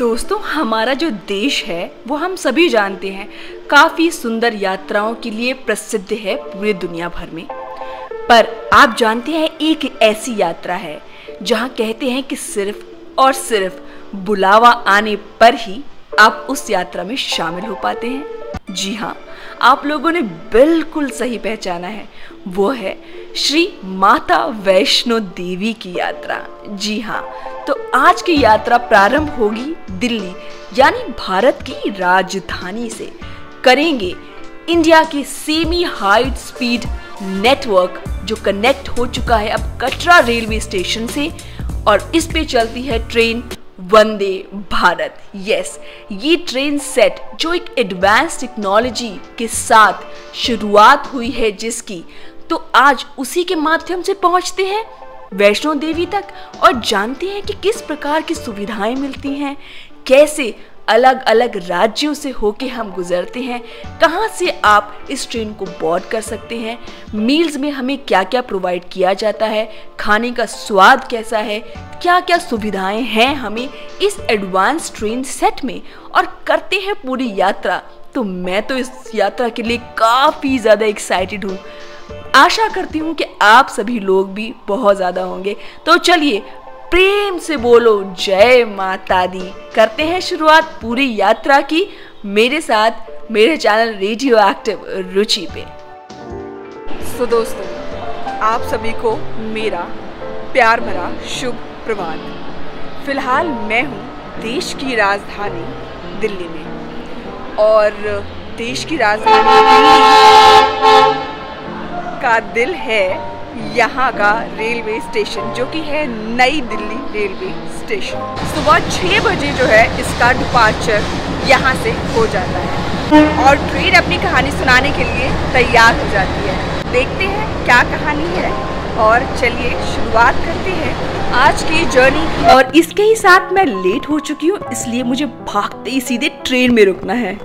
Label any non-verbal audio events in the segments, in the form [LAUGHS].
दोस्तों, हमारा जो देश है, वो हम सभी जानते हैं, काफ़ी सुंदर यात्राओं के लिए प्रसिद्ध है पूरे दुनिया भर में। पर आप जानते हैं, एक ऐसी यात्रा है, जहाँ कहते हैं कि सिर्फ़ और सिर्फ़ बुलावा आने पर ही आप उस यात्रा में शामिल हो पाते हैं। जी हाँ आप लोगों ने बिल्कुल सही पहचाना है, वो है श्री माता वैष्णो देवी की यात्रा। जी हाँ तो आज की यात्रा प्रारंभ होगी दिल्ली, यानी भारत की राजधानी से। करेंगे इंडिया के सेमी हाइट स्पीड नेटवर्क, जो कनेक्ट हो चुका है अब कटरा रेलवे स्टेशन से, और इस पे चलती है ट्रेन वंदे भारत। यस ये ट्रेन सेट, जो एक एडवांस टेक्नोलॉजी के साथ शुरुआत हुई है जिसकी तो आज उसी के माध्यम से पहुँचते हैं। वैष्णो देवी तक और जानते हैं कि किस प्रकार की सुविधाएँ मिलती हैं, कैसे अलग अलग राज्यों से होके हम गुजरते हैं, कहाँ से आप इस ट्रेन को बोर्ड कर सकते हैं मील्स में हमें क्या क्या प्रोवाइड किया जाता है, खाने का स्वाद कैसा है क्या क्या सुविधाएँ हैं हमें इस एडवांस ट्रेन सेट में और करते हैं पूरी यात्रा। तो मैं तो इस यात्रा के लिए काफ़ी ज़्यादा एक्साइटेड हूँ। आशा करती हूँ कि आप सभी लोग भी बहुत ज़्यादा होंगे। तो चलिए, प्रेम से बोलो जय माता दी। करते हैं शुरुआत पूरी यात्रा की। मेरे साथ मेरे चैनल रेडियो एक्टिव रुचि पे। सो दोस्तों, आप सभी को मेरा प्यार भरा शुभ प्रभात। फ़िलहाल मैं हूँ देश की राजधानी दिल्ली में। और देश की राजधानी का दिल है यहाँ का रेलवे स्टेशन, जो कि है नई दिल्ली रेलवे स्टेशन। सुबह छः बजे जो है इसका डिपार्चर यहाँ से हो जाता है। और ट्रेन अपनी कहानी सुनाने के लिए तैयार हो जाती है। देखते हैं क्या कहानी है और चलिए शुरुआत करते हैं आज की जर्नी और इसके ही साथ मैं लेट हो चुकी हूँ, इसलिए मुझे भागते ही सीधे ट्रेन में रुकना है।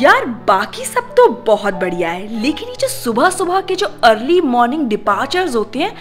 यार, बाकी सब तो बहुत बढ़िया है, लेकिन ये जो सुबह सुबह के जो अर्ली मॉर्निंग डिपार्चर्स होते हैं,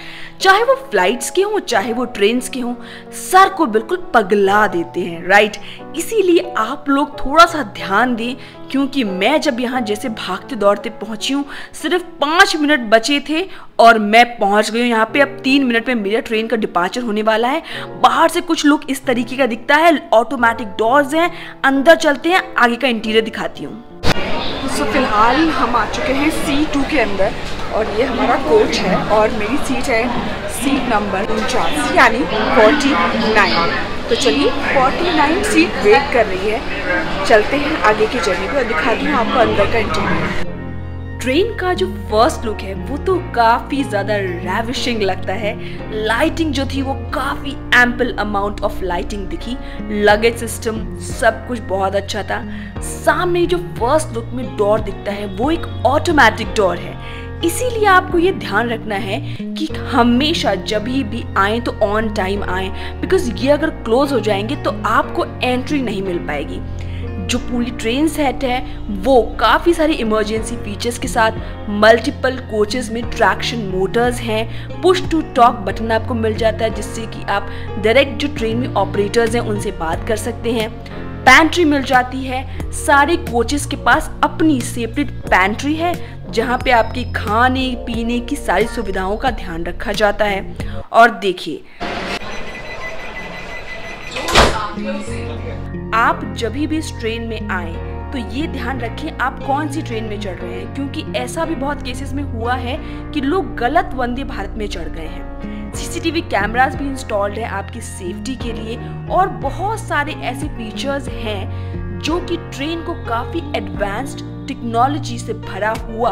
चाहे वो फ्लाइट्स के हों, चाहे वो ट्रेन्स के हों, सर को बिल्कुल पगला देते हैं राइट इसीलिए आप लोग थोड़ा सा ध्यान दें क्योंकि मैं जब यहाँ जैसे भागते दौड़ते पहुँची हूँ सिर्फ़ पाँच मिनट बचे थे और मैं पहुँच गई हूँ। यहाँ पे अब तीन मिनट में मेरा ट्रेन का डिपार्चर होने वाला है। बाहर से कुछ लोग इस तरीके का दिखता है ऑटोमेटिक डोर्स हैं अंदर चलते हैं आगे का इंटीरियर दिखाती हूँ। सो so, फ़िलहाल हम आ चुके हैं सी टू के अंदर और ये हमारा कोच है और मेरी सीट है सीट नंबर उनचास यानी फोर्टी नाइन तो चलिए फोर्टी नाइन सीट वेट कर रही है। चलते हैं आगे की जर्नी को दिखाती हूँ आपको अंदर का इंटीरियर ट्रेन का जो फ़र्स्ट लुक है, वो तो काफ़ी ज़्यादा रेविशिंग लगता है। लाइटिंग जो थी, वो काफ़ी एम्पल अमाउंट ऑफ़ लाइटिंग दिखी। लगेज सिस्टम सब कुछ बहुत अच्छा था। सामने जो फ़र्स्ट लुक में डोर दिखता है, वो एक ऑटोमेटिक डोर है। इसीलिए आपको ये ध्यान रखना है कि हमेशा जब भी आए तो ऑन टाइम आए बिकॉज़ ये अगर क्लोज हो जाएँगे तो आपको एंट्री नहीं मिल पाएगी। जो पूरी ट्रेन सेट है, वो काफ़ी सारी इमरजेंसी फीचर्स के साथ मल्टीपल कोचेस में ट्रैक्शन मोटर्स हैं पुश टू टॉक बटन आपको मिल जाता है, जिससे कि आप डायरेक्ट जो ट्रेन में ऑपरेटर्स हैं, उनसे बात कर सकते हैं। पैंट्री मिल जाती है, सारे कोचेस के पास अपनी सेपरेट पैंट्री है जहाँ पे आपकी खाने, पीने की सारी सुविधाओं का ध्यान रखा जाता है। और देखिए। आप जब भी इस ट्रेन में आए तो ये ध्यान रखें आप कौन सी ट्रेन में चढ़ रहे हैं, क्योंकि ऐसा भी बहुत केसेस में हुआ है कि लोग गलत वंदे भारत में चढ़ गए हैं। सीसीटीवी कैमरास भी इंस्टॉल्ड है आपकी सेफ्टी के लिए, और बहुत सारे ऐसे फीचर्स हैं जो कि ट्रेन को काफ़ी एडवांस्ड टेक्नोलॉजी से भरा हुआ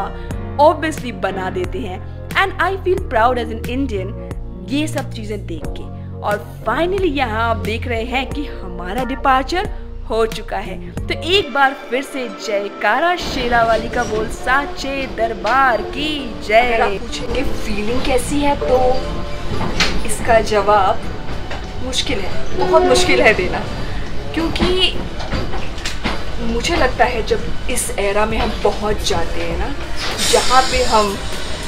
ऑब्वियसली बना देते हैं। And I feel proud as an Indian ये सब चीज़ें देख के। और फाइनली यहाँ आप देख रहे हैं कि हमारा डिपार्चर हो चुका है। तो एक बार फिर से जयकारा शेरावाली का बोल साचे दरबार की जय। पूछेंगे फीलिंग कैसी है? तो इसका जवाब मुश्किल है। बहुत मुश्किल है देना। क्योंकि मुझे लगता है जब इस एरा में हम पहुँच जाते हैं ना, जहाँ पे हम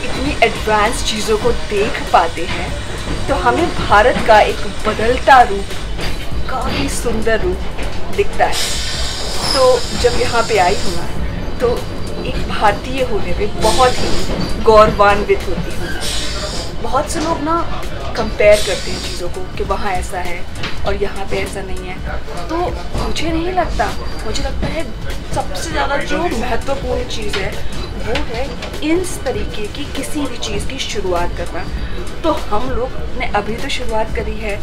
इतनी एडवांस चीज़ों को देख पाते हैं तो हमें भारत का एक बदलता रूप, काफ़ी सुंदर रूप दिखता है। तो जब यहाँ पे आई हूँ ना तो एक भारतीय होने में बहुत ही गौरवान्वित होती हूँ बहुत से लोग ना कंपेयर करते हैं चीज़ों को कि वहाँ ऐसा है और यहाँ पे ऐसा नहीं है। तो मुझे नहीं लगता। मुझे लगता है सबसे ज़्यादा जो महत्वपूर्ण चीज़ है, वो है इस तरीके की किसी भी चीज़ की शुरुआत करना। तो हम लोग ने अभी तो शुरुआत करी है।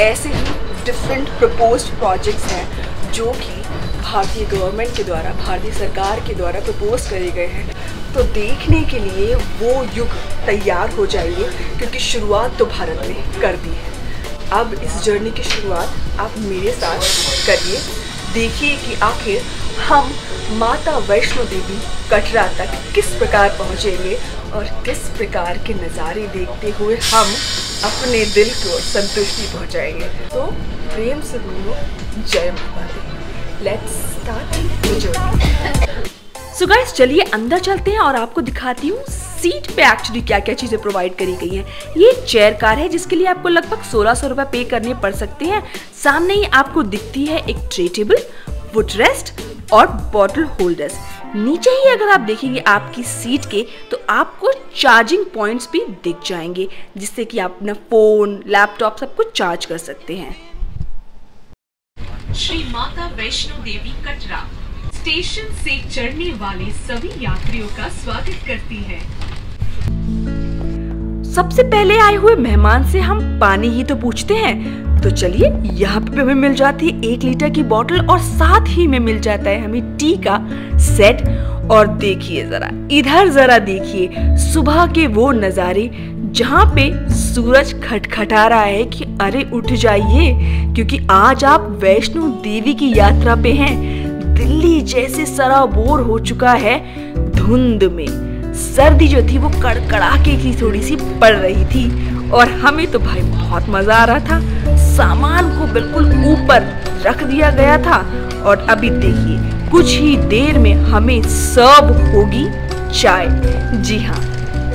ऐसे ही डिफरेंट प्रपोज प्रोजेक्ट्स हैं, जो कि भारतीय गवर्नमेंट के द्वारा, भारतीय सरकार के द्वारा प्रपोज करे गए हैं। तो देखने के लिए वो युग तैयार हो जाइए क्योंकि शुरुआत तो भारत ने कर दी है। अब इस जर्नी की शुरुआत आप मेरे साथ करिए। देखिए कि आखिर हम माता वैष्णो देवी कटरा तक किस प्रकार पहुँचेंगे और किस प्रकार के नज़ारे देखते हुए हम अपने दिल को संतुष्टि पहुँचाएँगे। तो प्रेम से बोलो, जय माता let's start journey so guys चलिए अंदर चलते हैं और आपको दिखाती हूँ सीट पे एक्चुअली क्या क्या चीज़ें प्रोवाइड करी गई हैं। ये चेयर कार है, जिसके लिए आपको लगभग सोलह सौ रुपये पे करने पड़ सकते हैं। सामने ही आपको दिखती है एक ट्रे टेबल रेस्ट और बॉटल होल्डर्स नीचे ही अगर आप देखेंगे आपकी सीट के तो आपको चार्जिंग पॉइंट्स भी दिख जाएँगे, जिससे कि आप अपना फ़ोन लैपटॉप सब कुछ चार्ज कर सकते हैं। श्री माता वैष्णो देवी कटरा। स्टेशन से चढ़ने वाले सभी यात्रियों का स्वागत करती है। सबसे पहले आए हुए मेहमान से हम पानी ही तो पूछते हैं। तो चलिए, यहाँ पे हमें मिल जाती है एक लीटर की बोतल और साथ ही में मिल जाता है हमें टी का सेट। और देखिए जरा, इधर जरा देखिए, सुबह के वो नज़ारे जहाँ पे सूरज खटखटा रहा है कि अरे उठ जाइए, क्योंकि आज आप वैष्णो देवी की यात्रा पे हैं। दिल्ली जैसे सराबोर हो चुका है धुंध में। सर्दी जो थी वो कड़कड़ाके की थोड़ी सी पड़ रही थी और हमें तो भाई बहुत मज़ा आ रहा था। सामान को बिल्कुल ऊपर रख दिया गया था और अभी देखिए, कुछ ही देर में हमें सर्व होगी चाय। जी हाँ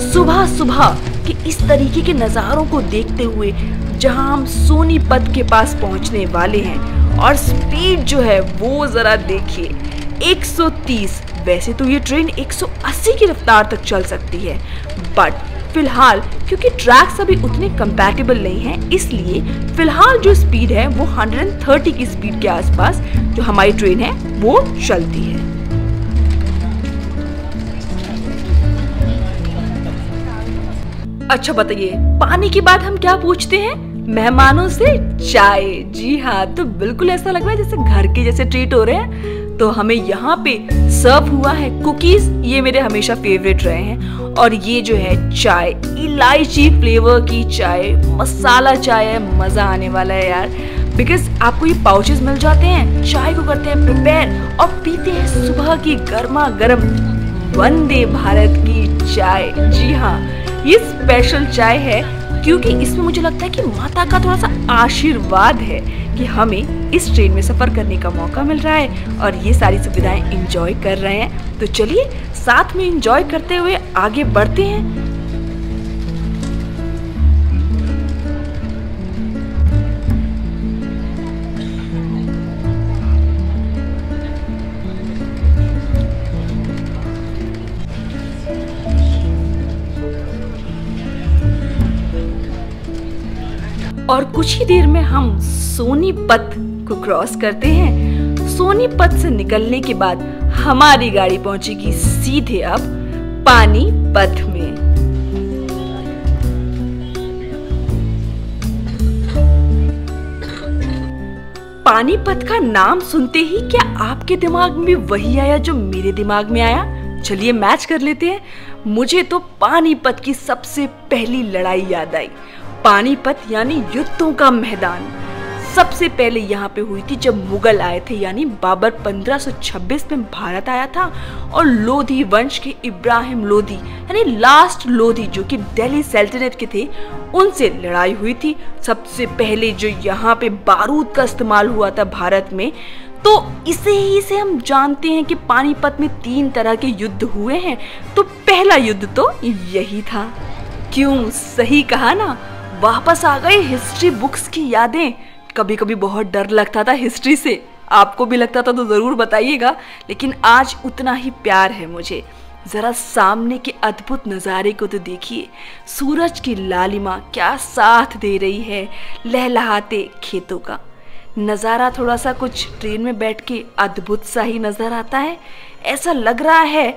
सुबह सुबह के इस तरीके के नज़ारों को देखते हुए जहाँ हम सोनीपत के पास पहुँचने वाले हैं और स्पीड जो है वो ज़रा देखिए। 130 वैसे तो ये ट्रेन 180 की रफ्तार तक चल सकती है। बट फ़िलहाल, क्योंकि ट्रैक्स अभी उतने कंपैटिबल नहीं हैं, इसलिए फ़िलहाल जो स्पीड है वो 130 की स्पीड के आसपास जो हमारी ट्रेन है, वो चलती है। अच्छा बताइए, पानी की बात हम क्या पूछते हैं? मेहमानों से चाय। जी हाँ तो बिल्कुल ऐसा लग रहा है जैसे घर के जैसे ट्रीट हो रहे हैं। तो हमें यहाँ पे सर्व हुआ है कुकीज ये मेरे हमेशा फेवरेट रहे हैं। और ये जो है चाय, इलायची फ्लेवर की चाय। मसाला चाय है, मज़ा आने वाला है यार। बिकॉज़ आपको ये पाउचेस मिल जाते हैं, चाय को करते हैं प्रिपेयर और पीते हैं सुबह की गर्मा गर्म वंदे भारत की चाय। जी हाँ ये स्पेशल चाय है। क्योंकि इसमें मुझे लगता है कि माता का थोड़ा सा आशीर्वाद है कि हमें इस ट्रेन में सफ़र करने का मौका मिल रहा है और ये सारी सुविधाएँ इंजॉय कर रहे हैं। तो चलिए, साथ में इंजॉय करते हुए आगे बढ़ते हैं। और कुछ ही देर में हम सोनीपत को क्रॉस करते हैं। सोनीपत से निकलने के बाद हमारी गाड़ी पहुंचेगी सीधे अब पानीपत में। पानीपत का नाम सुनते ही क्या आपके दिमाग में वही आया जो मेरे दिमाग में आया? चलिए मैच कर लेते हैं। मुझे तो पानीपत की सबसे पहली लड़ाई याद आई। पानीपत यानी युद्धों का मैदान। सबसे पहले यहाँ पे हुई थी जब मुगल आए थे, यानी बाबर 1526 में भारत आया था, और लोधी वंश के इब्राहिम लोधी, यानी लास्ट लोधी जो कि दिल्ली सल्तनत के थे, उनसे लड़ाई हुई थी। सबसे पहले जो यहाँ पे बारूद का इस्तेमाल हुआ था भारत में तो इसे ही से हम जानते हैं कि पानीपत में तीन तरह के युद्ध हुए हैं। तो पहला युद्ध तो यही था। क्यों? सही कहा ना? वापस आ गई हिस्ट्री बुक्स की यादें। कभी कभी बहुत डर लगता था हिस्ट्री से। आपको भी लगता था तो ज़रूर बताइएगा, लेकिन आज उतना ही प्यार है मुझे। ज़रा सामने के अद्भुत नज़ारे को तो देखिए। सूरज की लालिमा क्या साथ दे रही है लहलहाते खेतों का। नज़ारा थोड़ा सा कुछ ट्रेन में बैठ के अद्भुत सा ही नज़र आता है। ऐसा लग रहा है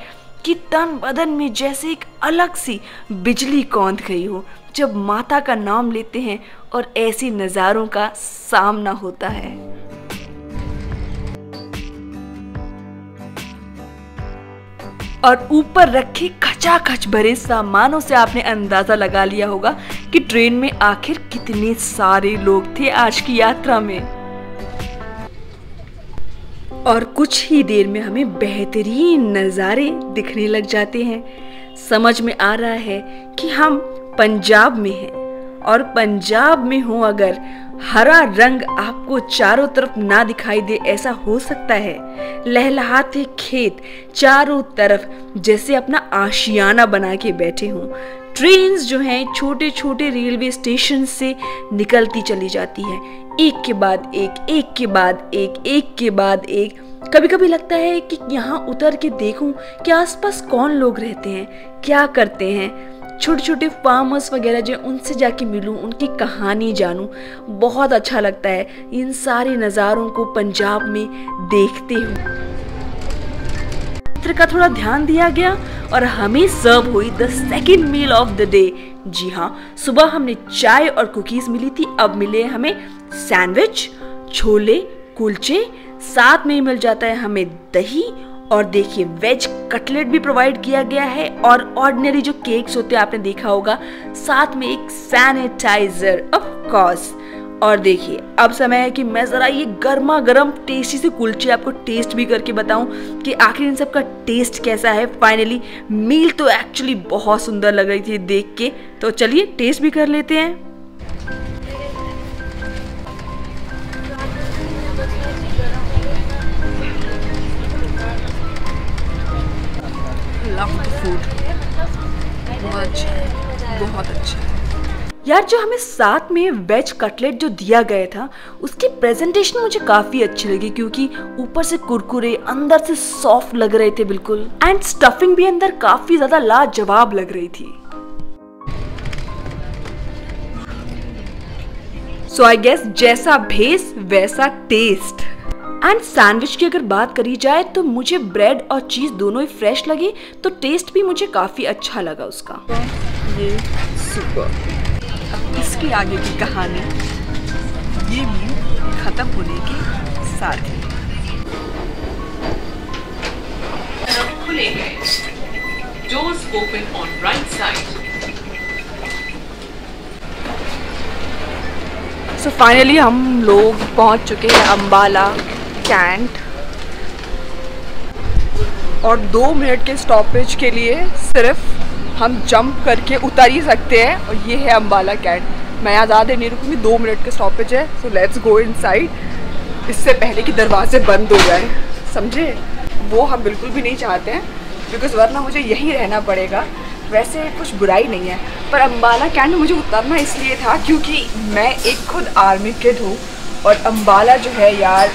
कि तन बदन में जैसे एक अलग सी बिजली कौंध गई हो। जब माता का नाम लेते हैं और ऐसे नज़ारों का सामना होता है। और ऊपर रखे खचाखच भरे सामानों से आपने अंदाज़ा लगा लिया होगा कि ट्रेन में आखिर कितने सारे लोग थे आज की यात्रा में। और कुछ ही देर में हमें बेहतरीन नज़ारे दिखने लग जाते हैं। समझ में आ रहा है कि हम पंजाब में है। और पंजाब में हो अगर, हरा रंग आपको चारों तरफ़ ना दिखाई दे, ऐसा हो सकता है। लहलहाते खेत चारों तरफ़ जैसे अपना आशियाना बना के बैठे हों। ट्रेन्स जो हैं छोटे छोटे रेलवे स्टेशन से निकलती चली जाती है। एक के बाद एक एक के बाद एक एक के बाद एक। कभी कभी लगता है कि यहाँ उतर के देखूँ कि आसपास कौन लोग रहते हैं, क्या करते हैं। छोटे छोटे फार्मर्स वगैरह जो उनसे जाके मिलूं, उनकी कहानी जानूं। बहुत अच्छा लगता है। इन सारे नज़ारों को पंजाब में देखते हुए। का थोड़ा ध्यान दिया गया और हमें सर्व हुई the second meal of the day जी हाँ सुबह हमने चाय और कुकीज मिली थी। अब मिले हमें सैंडविच छोले, कुलचे। साथ में मिल जाता है हमें दही और देखिए वेज कटलेट भी प्रोवाइड किया गया है और ऑर्डिनरी जो केक्स होते हैं, आपने देखा होगा, साथ में एक सैनिटाइजर ऑफ़ कोर्स और देखिए, अब समय है कि मैं ज़रा ये गर्मा गर्म टेस्टी से कुलचे आपको टेस्ट भी करके बताऊँ कि आखिर इन सब का टेस्ट कैसा है. फाइनली मील तो एक्चुअली बहुत सुंदर लग रही थी देख के. तो चलिए टेस्ट भी कर लेते हैं. Love the food. बहुत अच्छा बहुत अच्छा यार, जो हमें साथ में वेज कटलेट जो दिया गया था, उसकी प्रेजेंटेशन मुझे काफ़ी अच्छी लगी क्योंकि ऊपर से कुरकुरे, अंदर से सॉफ्ट लग रहे थे बिल्कुल। एंड स्टफिंग भी अंदर काफ़ी ज़्यादा लाजवाब लग रही थी। सो आई गेस जैसा भेस वैसा टेस्ट एंड सैंडविच की अगर बात करी जाए तो मुझे ब्रेड और चीज़ दोनों ही फ्रेश लगी तो टेस्ट भी मुझे काफ़ी अच्छा लगा उसका। ये इसके आगे की कहानी, ये मील ख़त्म होने के साथ ही। सो so फाइनली हम लोग पहुँच चुके हैं अम्बाला कैंट और दो मिनट के स्टॉपेज के लिए सिर्फ़ हम जंप करके उतर ही सकते हैं और ये है अम्बाला कैंट। मैं यहाँ ज़्यादा नहीं रुकूँगी दो मिनट के स्टॉपेज है सो लेट्स गो इन इससे पहले कि दरवाजे बंद हो जाए, समझे? वो हम बिल्कुल भी नहीं चाहते हैं बिकॉज़ वरना मुझे यहीं रहना पड़ेगा। वैसे कुछ बुराई नहीं है, पर अम्बाला कैंट मुझे उतरना इसलिए था क्योंकि मैं एक खुद आर्मी किड हूँ और अम्बाला जो है यार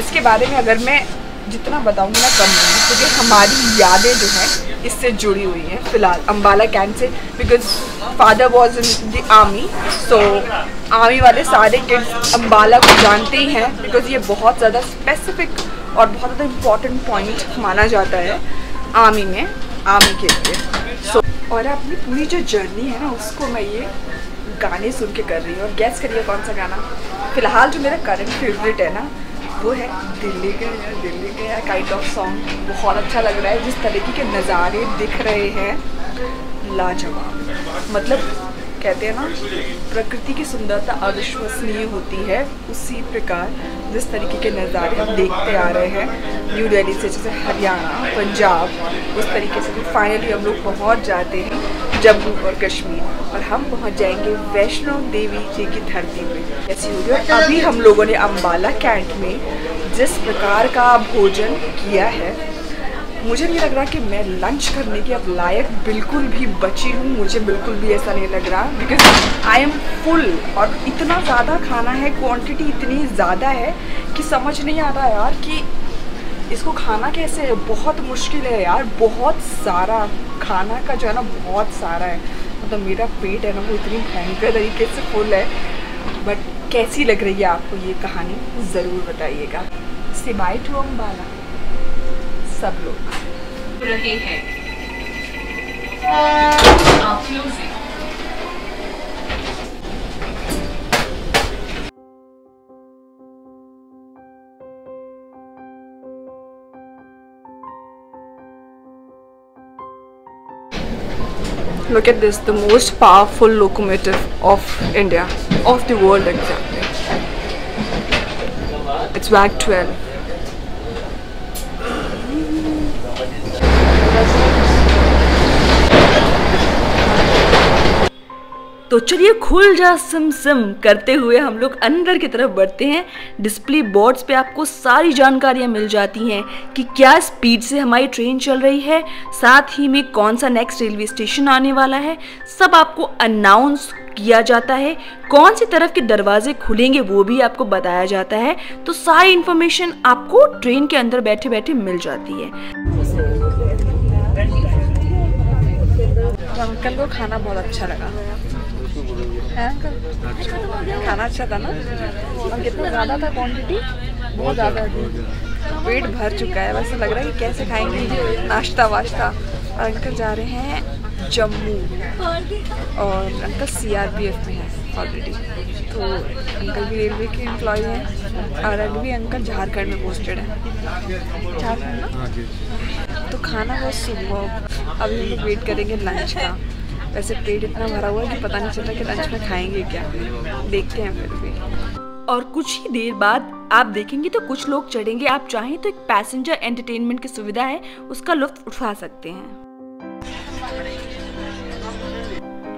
इसके बारे में अगर मैं जितना बताऊँगी ना कम नहीं क्योंकि हमारी यादें जो हैं इससे जुड़ी हुई हैं फ़िलहाल अम्बाला कैंट से because father was in the army so army वाले सारे किड्स अम्बाला को जानते ही हैं बिकॉज़ ये बहुत ज़्यादा स्पेसिफिक और बहुत ज़्यादा इंपॉर्टेंट पॉइंट माना जाता है आर्मी में आर्मी के लिए। सो so, और अपनी पूरी जो जर्नी है ना उसको मैं ये गाने सुन के कर रही हूँ। और गैस करिए कौन सा गाना? फ़िलहाल जो मेरा करंट फेवरेट है ना वो है दिल्ली के या दिल्ली के काइंड ऑफ़ सॉन्ग बहुत अच्छा लग रहा है, जिस तरीके के नज़ारे दिख रहे हैं। लाजवाब। मतलब कहते हैं ना, प्रकृति की सुंदरता अविश्वसनीय होती है, उसी प्रकार जिस तरीके के नज़ारे हम देखते आ रहे हैं न्यू दिल्ली से जैसे हरियाणा पंजाब उस तरीके से फाइनली हम लोग पहुँच जाते हैं। जम्मू और कश्मीर। और हम पहुँच जाएँगे वैष्णो देवी जी की धरती पे। ऐसी हो गई अभी हम लोगों ने अम्बाला कैंट में जिस प्रकार का भोजन किया है, मुझे नहीं लग रहा कि मैं लंच करने के अब लायक बिल्कुल भी बची हूँ। मुझे बिल्कुल भी ऐसा नहीं लग रहा बिकॉज़ आई एम फुल और इतना ज़्यादा खाना है क्वांटिटी इतनी ज़्यादा है कि समझ नहीं आ रहा यार कि इसको खाना कैसे है? बहुत मुश्किल है यार, बहुत सारा खाना का जो है ना, बहुत सारा है। मतलब तो मेरा पेट है ना, वो इतनी भयंकर तरीके से फुल है। बट कैसी लग रही है आपको ये कहानी? ज़रूर बताइएगा। से बाय टू अम्बाला सब लोग। रहे हैं। आप closing Look at this, the most powerful locomotive of India, of the world exactly. It's WAG 12. तो चलिए खुल जा सिम सिम करते हुए हम लोग अंदर की तरफ़ बढ़ते हैं। डिस्प्ले बोर्ड्स पे आपको सारी जानकारियाँ मिल जाती हैं कि क्या स्पीड से हमारी ट्रेन चल रही है। साथ ही में कौन सा नेक्स्ट रेलवे स्टेशन आने वाला है। सब आपको अनाउंस किया जाता है। कौन सी तरफ़ के दरवाजे खुलेंगे वो भी आपको बताया जाता है। तो सारी इन्फॉर्मेशन आपको ट्रेन के अंदर बैठे बैठे मिल जाती है। अंकल को खाना बहुत अच्छा लगा। खाना अच्छा था ना? और कितना ज़्यादा था क्वांटिटी बहुत ज़्यादा थी। पेट भर चुका है। वैसे लग रहा है कि कैसे खाएँगे? नाश्ता वाश्ता। और अंकल जा रहे हैं जम्मू। और अंकल सीआरपीएफ में है ऑलरेडी तो अंकल भी रेलवे के एम्प्लॉय हैं। और अभी भी अंकल झारखंड में पोस्टेड है। झारखंड ना? तो खाना बहुत सुबह अभी हम लोग वेट करेंगे लंच का। वैसे पेट इतना भरा हुआ है कि पता नहीं चलता कि लंच में खाएँगे क्या। देखते हैं फिर भी। और कुछ ही देर बाद आप देखेंगे तो कुछ लोग चढ़ेंगे। आप चाहें तो एक पैसेंजर एंटरटेनमेंट की सुविधा है, उसका लुत्फ उठा सकते हैं।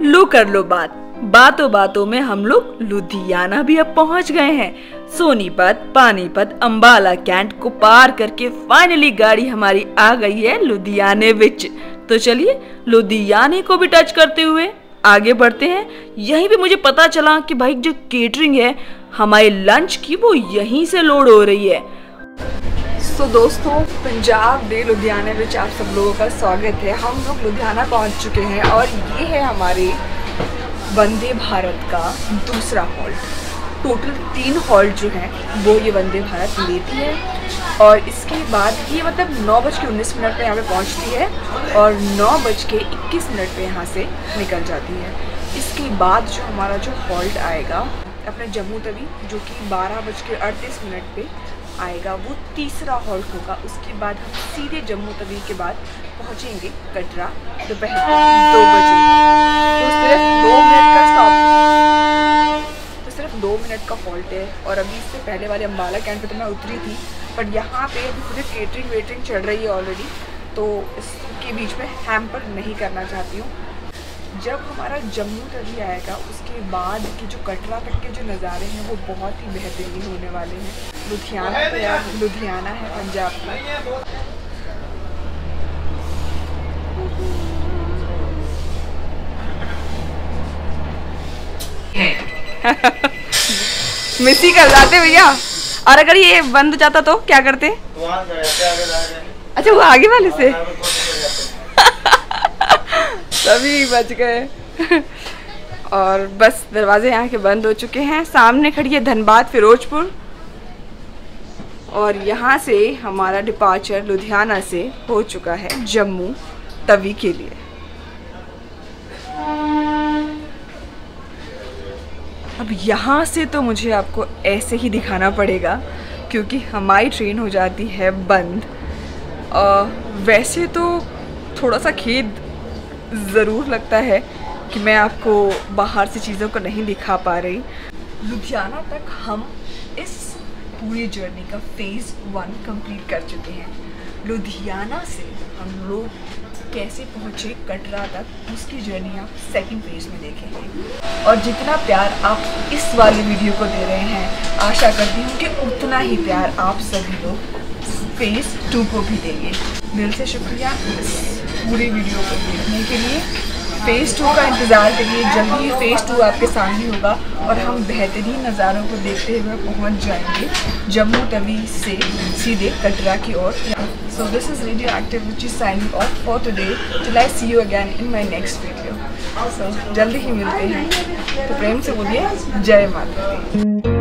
लो कर लो बात। बातों बातों में हम लोग लुधियाना भी अब पहुँच गए हैं। सोनीपत पानीपत अंबाला कैंट को पार करके फाइनली गाड़ी हमारी आ गई है लुधियाने विच। तो चलिए लुधियाने को भी टच करते हुए आगे बढ़ते हैं। यहीं पे मुझे पता चला कि भाई जो केटरिंग है हमारे लंच की वो यहीं से लोड हो रही है। सो so, दोस्तों पंजाब दे लुधियाने में आप सब लोगों का स्वागत है। हम लोग लुधियाना पहुँच चुके हैं और ये है हमारे वंदे भारत का दूसरा हॉल्ट टोटल तीन हॉल्ट जो हैं, वो ये वंदे भारत लेती है। और इसके बाद ये मतलब नौ बज के उन्नीस मिनट पर यहाँ पे पहुँचती है और नौ बज के इक्कीस मिनट पर यहाँ से निकल जाती है। इसके बाद जो हमारा जो हॉल्ट आएगा, अपने जम्मू तवी, जो कि बारह बज के अड़तीस मिनट पर आएगा, वो तीसरा हॉल्ट होगा। उसके बाद हम सीधे जम्मू तवी के बाद पहुँचेंगे कटरा दोपहर दो बजे। तो सिर्फ़ दो मिनट का स्टॉप दो मिनट का फॉल्ट है और अभी इससे पहले वाले अम्बाला कैंट पे तो मैं उतरी थी बट यहाँ पे अभी पूरी केटरिंग वेटरिंग चल रही है ऑलरेडी तो इसके बीच में हैम्पर नहीं करना चाहती हूँ। जब हमारा जम्मू तभी आएगा, उसके बाद के जो कटरा तक के जो नज़ारे हैं, वो बहुत ही बेहतरीन होने वाले हैं। लुधियाना तो लुधियाना है, पंजाब का। [LAUGHS] मिस ही कर जाते भैया। और अगर ये बंद हो जाता तो क्या करते? अच्छा वो आगे वाले से। सभी बच गए। और बस दरवाजे यहाँ के बंद हो चुके हैं। सामने खड़ी है धनबाद फिरोजपुर। और यहाँ से हमारा डिपार्चर लुधियाना से हो चुका है जम्मू तवी के लिए। अब यहाँ से तो मुझे आपको ऐसे ही दिखाना पड़ेगा क्योंकि हमारी ट्रेन हो जाती है बंद। आ, वैसे तो थोड़ा सा खेद ज़रूर लगता है कि मैं आपको बाहर से चीज़ों को नहीं दिखा पा रही। लुधियाना तक हम इस पूरी जर्नी का फ़ेज़ वन कंप्लीट कर चुके हैं। लुधियाना से हम लोग कैसे पहुँचे कटरा तक, उसकी जर्नी आप सेकंड पेज में देखेंगे। और जितना प्यार आप इस वाले वीडियो को दे रहे हैं, आशा करती हूँ कि उतना ही प्यार आप सभी लोग फ़ेज़ टू को भी देंगे। दिल से शुक्रिया इस पूरी वीडियो को देखने के लिए। फ़ेज़ टू का इंतज़ार करिए, जल्दी ही फ़ेज़ टू आपके सामने होगा और हम बेहतरीन नज़ारों को देखते हुए पहुँच जाएँगे जम्मू तवी से सीधे कटरा की ओर। So this is radio active which is signing off for today till I see you again in my next video so जल्दी ही मिलते हैं। तो प्रेम से बोलिए, जय माता दी।